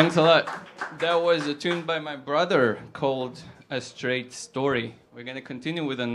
Thanks a lot. That was a tune by my brother called A Straight Story. We're going to continue with an